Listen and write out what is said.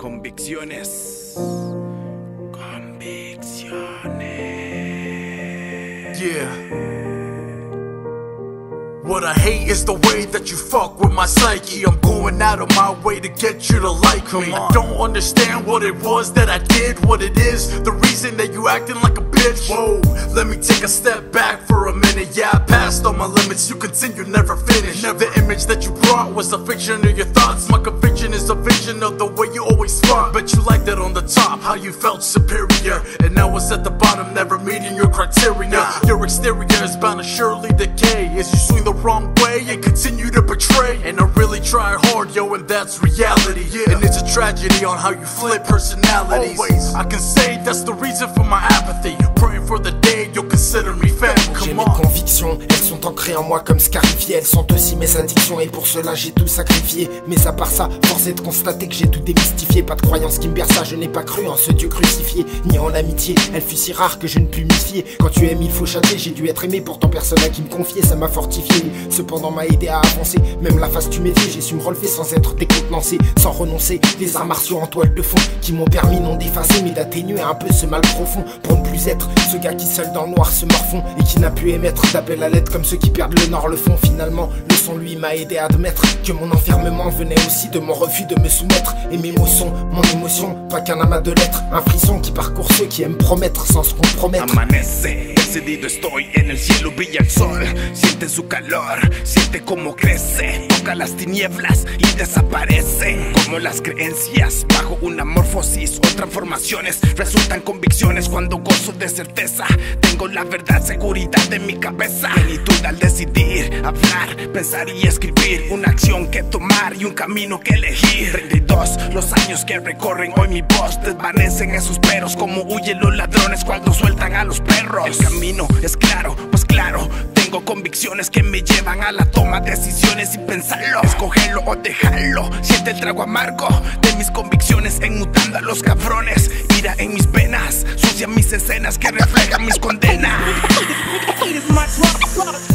Convicciones. Convicciones. Yeah. What I hate is the way that you fuck with my psyche. I'm going out of my way to get you to like me. I don't understand what it was that I did, what it is, the reason that you acting like a bitch. Whoa, let me take a step back for a minute. Yeah, I passed all my limits. You continue, never finish. Never the image that you brought was a fiction of your thoughts. My conviction is a vision of the way you always fought. Bet you like that on the top, how you felt superior. And now it's at the bottom, never meeting your criteria. Your exterior is bound to surely decay as you swing the wrong way and continue to betray. And I really try hard, yo, and that's reality. And it's a tragedy on how you flip personalities. Always. I can say that's the reason for my apathy. Praying for the day you'll consider me family. Come on. Ancrées en moi comme scarifiées, elles sont aussi mes addictions et pour cela j'ai tout sacrifié. Mais à part ça, force est de constater que j'ai tout démystifié. Pas de croyance qui me berça, je n'ai pas cru en ce Dieu crucifié, ni en l'amitié. Elle fut si rare que je ne pus m'y fier. Quand tu aimes, il faut châtier, j'ai dû être aimé, pourtant personne à qui me confier, ça m'a fortifié. Cependant m'a aidé à avancer, même la face tu méfiais, j'ai su me relever sans être décontenancé, sans renoncer. Les arts martiaux en toile de fond qui m'ont permis non d'effacer, mais d'atténuer un peu ce mal profond pour ne plus être ce gars qui seul dans le noir se morfond et qui n'a pu émettre d'appel à l'aide comme ceux qui perdent le nord le fond. Finalement, lui m'a aidé à admettre que mon enfermement venait aussi de mon refus de me soumettre. Et mes mots sont mon émotion, pas qu'un amas de lettres, un frisson qui parcourt ceux qui aiment promettre sans se compromettre. Amanece, decidido estoy, en el cielo brilla el sol, siente su calor, siente cómo crece, toca las tinieblas y desaparece, como las creencias, bajo una morfosis o transformaciones, resultan convicciones. Cuando gozo de certeza, tengo la verdad, seguridad en mi cabeza, plenitud al decidir, hablar, pensar y escribir, una acción que tomar y un camino que elegir, 32 los años que recorren hoy mi voz, desvanecen esos peros como huyen los ladrones cuando sueltan a los perros. El camino es claro, pues claro, convicciones que me llevan a la toma de decisiones sin pensarlo. Escogerlo o dejarlo, siente el trago amargo de mis convicciones enmutando a los cabrones. Ira en mis venas, sucia mis escenas que reflejan mis condenas. Hate is my drug, drug,